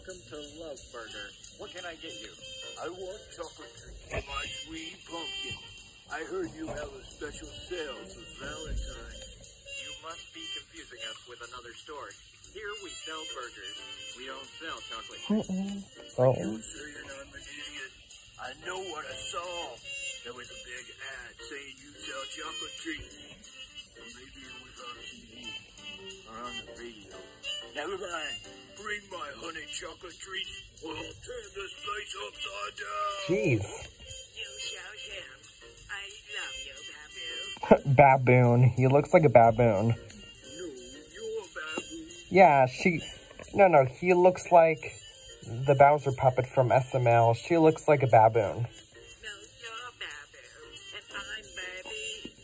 welcome to Love Burger. What can I get you? I want chocolate treats for my sweet pumpkin. I heard you have a special sale for Valentine's. You must be confusing us with another store. Here we sell burgers. We don't sell chocolate treats. Oh, You sure you're not an idiot? I know what I saw. There was a big ad saying you sell chocolate treats. Or maybe it was on TV or on the radio. Never mind. Bring my honey chocolate treats or I'll turn this place upside down. jeez. You show him. I love you, Babu. baboon. He looks like a baboon. No, you're baboon. Yeah, she. No, no, he looks like the Bowser puppet from SML. She looks like a baboon. No, you're Babu. And I'm Baby.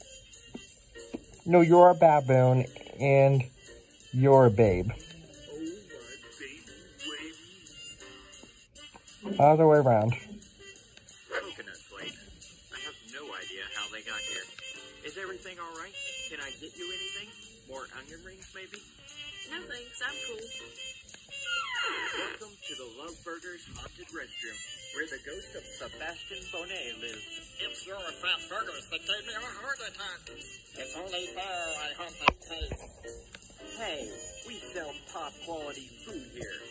No, you're a baboon, and you're a babe. Other way around. Coconut flakes. I have no idea how they got here. Is everything all right? Can I get you anything? More onion rings, maybe? No thanks, I'm cool. Welcome to the Love Burgers Haunted Restroom, where the ghost of Sebastian Bonet lives. It's your fat burgers that gave me a heart attack. It's only fair I hunt the taste. Hey, we sell top quality food here,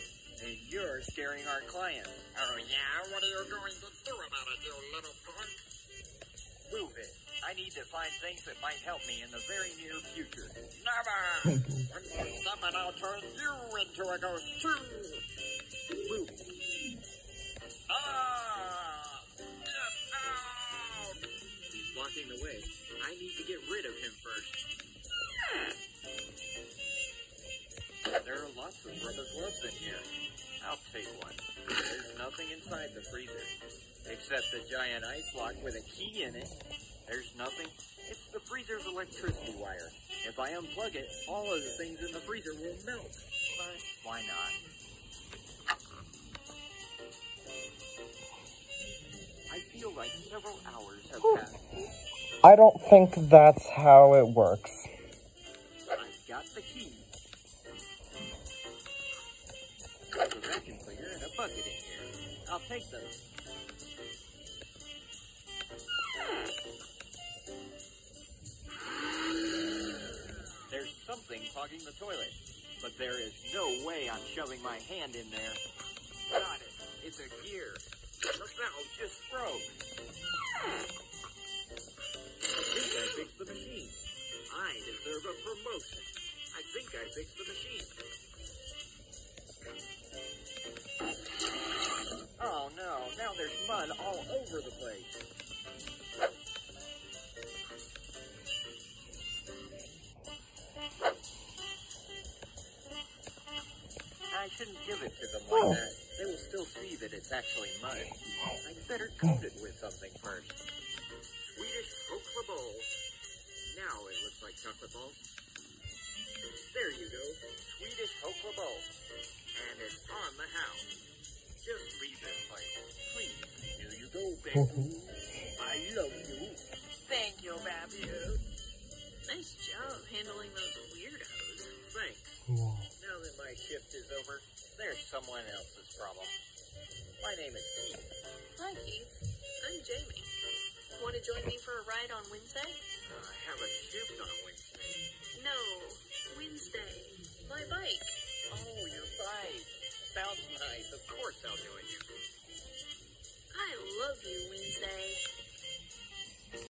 and you're scaring our clients. Oh yeah? What are you going to do about it, you little punk? Move it. I need to find things that might help me in the very near future. Never! when you stop it, I'll turn you into a ghost too. Move. Ah! Get! He's blocking the way. I need to get rid of him first. Lots of rubber gloves in here. I'll take one. There's nothing inside the freezer. Except a giant ice block with a key in it. There's nothing. It's the freezer's electricity wire. If I unplug it, all of the things in the freezer will melt. But why not? I feel like several hours have passed. I don't think that's how it works. In here. I'll take those. There's something clogging the toilet, but there is no way I'm shoving my hand in there. Got it. It's a gear. The valve just broke. I think I fixed the machine. I deserve a promotion. I think I fixed the machine. All over the place. I shouldn't give it to them like oh. that. They will still see that it's actually mud. I'd better coat it with something first. Swedish Hokla Bowl. Now it looks like chocolate balls. I love you. Thank you, Babu. Nice job handling those weirdos. Thanks. Now that my shift is over, there's someone else's problem. My name is Keith. Hi, Keith. I'm Jamie. Want to join me for a ride on Wednesday? I have a shift on Wednesday. No, Wednesday. My bike. Oh, your bike. Sounds nice. Of course I'll join you. I love you, Wednesday.